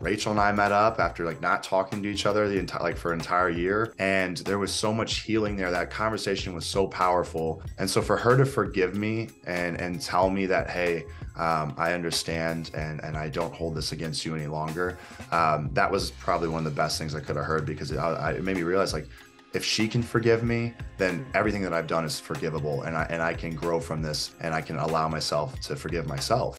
Rachel and I met up after like not talking to each other the entire like for an entire year, and there was so much healing there. That conversation was so powerful, and so for her to forgive me and and tell me that hey, um, I understand and and I don't hold this against you any longer. Um, that was probably one of the best things I could have heard because it, I, it made me realize like if she can forgive me, then everything that I've done is forgivable, and I and I can grow from this, and I can allow myself to forgive myself.